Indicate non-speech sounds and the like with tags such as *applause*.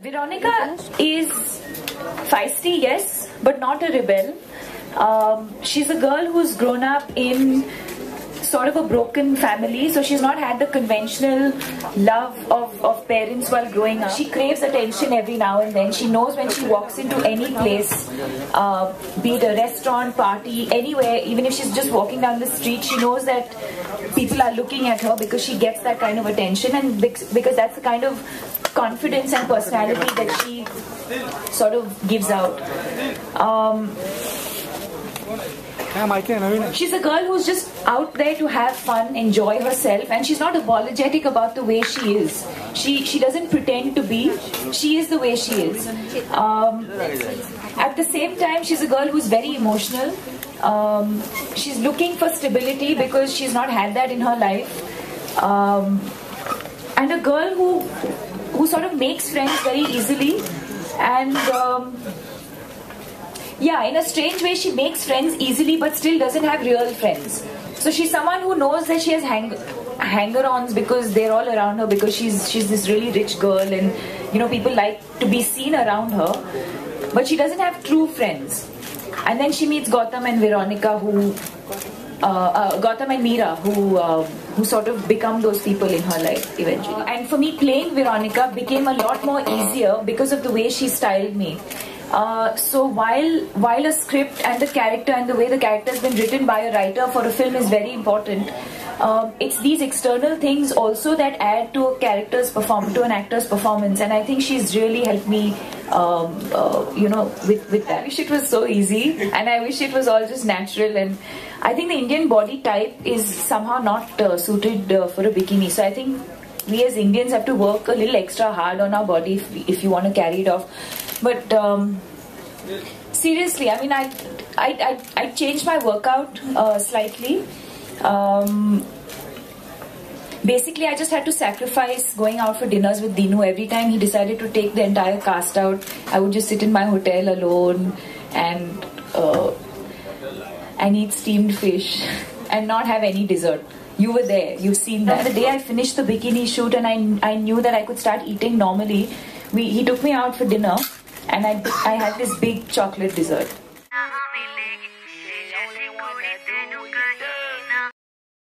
Veronica is feisty, yes, but not a rebel. Um, she's a girl who's grown up in sort of a broken family, so she's not had the conventional love of, of parents while growing up. She craves attention every now and then. She knows when she walks into any place, uh, be it a restaurant, party, anywhere, even if she's just walking down the street, she knows that people are looking at her because she gets that kind of attention and because that's the kind of confidence and personality that she sort of gives out. Um, she's a girl who's just out there to have fun, enjoy herself, and she's not apologetic about the way she is. She she doesn't pretend to be. She is the way she is. Um, at the same time, she's a girl who's very emotional. Um, she's looking for stability because she's not had that in her life. Um, and a girl who who sort of makes friends very easily. And um, yeah in a strange way she makes friends easily but still doesn't have real friends. So she's someone who knows that she has hang hanger-ons because they're all around her because she's she's this really rich girl and you know people like to be seen around her. But she doesn't have true friends. And then she meets Gautam and Veronica who uh, uh, Gautam and Meera, who uh, who sort of become those people in her life eventually. And for me, playing Veronica became a lot more easier because of the way she styled me. Uh, so while while a script and the character and the way the character has been written by a writer for a film is very important, um, it's these external things also that add to a character's perform to an actor's performance. And I think she's really helped me um, uh, you know, with, with that. I wish it was so easy and I wish it was all just natural and I think the Indian body type is somehow not uh, suited uh, for a bikini. So I think we as Indians have to work a little extra hard on our body if, if you want to carry it off. But um, seriously, I mean, I, I, I, I changed my workout uh, slightly. Um, basically I just had to sacrifice going out for dinners with Dinu. Every time he decided to take the entire cast out, I would just sit in my hotel alone and uh, and eat steamed fish *laughs* and not have any dessert. You were there. You've seen that. The day I finished the bikini shoot and I, I knew that I could start eating normally, we, he took me out for dinner and I, I had this big chocolate dessert.